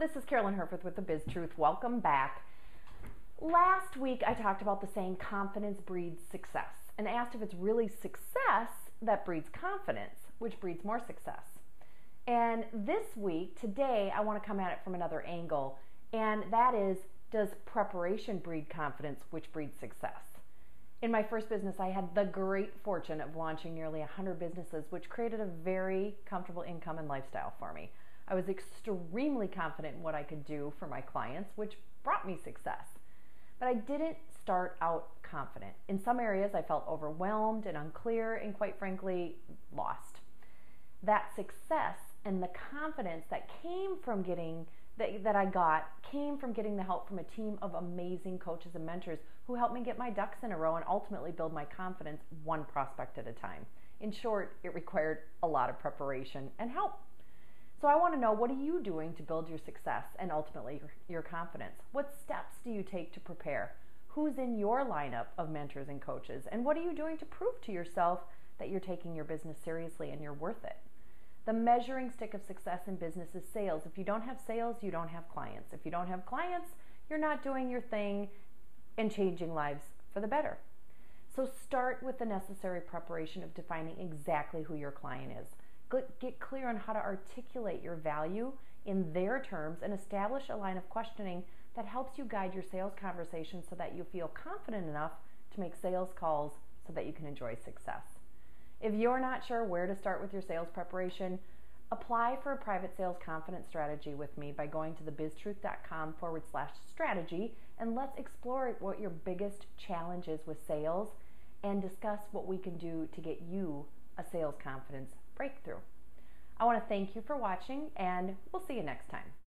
This is Carolyn Herfurth with the Biz Truth. Welcome back. Last week I talked about the saying confidence breeds success and asked if it's really success that breeds confidence, which breeds more success. And this week, today, I want to come at it from another angle, and that is does preparation breed confidence, which breeds success? In my first business, I had the great fortune of launching nearly 100 businesses, which created a very comfortable income and lifestyle for me. I was extremely confident in what I could do for my clients, which brought me success. But I didn't start out confident. In some areas, I felt overwhelmed and unclear, and quite frankly, lost. That success and the confidence that came from getting that, that I got came from getting the help from a team of amazing coaches and mentors who helped me get my ducks in a row and ultimately build my confidence one prospect at a time. In short, it required a lot of preparation and help. So I want to know what are you doing to build your success and ultimately your, your confidence? What steps do you take to prepare? Who's in your lineup of mentors and coaches? And what are you doing to prove to yourself that you're taking your business seriously and you're worth it? The measuring stick of success in business is sales. If you don't have sales, you don't have clients. If you don't have clients, you're not doing your thing and changing lives for the better. So start with the necessary preparation of defining exactly who your client is. Get clear on how to articulate your value in their terms and establish a line of questioning that helps you guide your sales conversation so that you feel confident enough to make sales calls so that you can enjoy success. If you're not sure where to start with your sales preparation, apply for a private sales confidence strategy with me by going to thebiztruth.com forward slash strategy and let's explore what your biggest challenge is with sales and discuss what we can do to get you a sales confidence breakthrough. I want to thank you for watching and we'll see you next time.